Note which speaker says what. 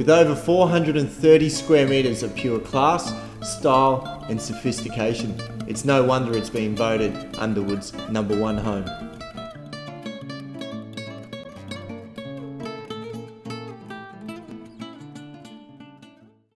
Speaker 1: with over 430 square metres of pure class, style and sophistication. It's no wonder it's been voted Underwood's number one home.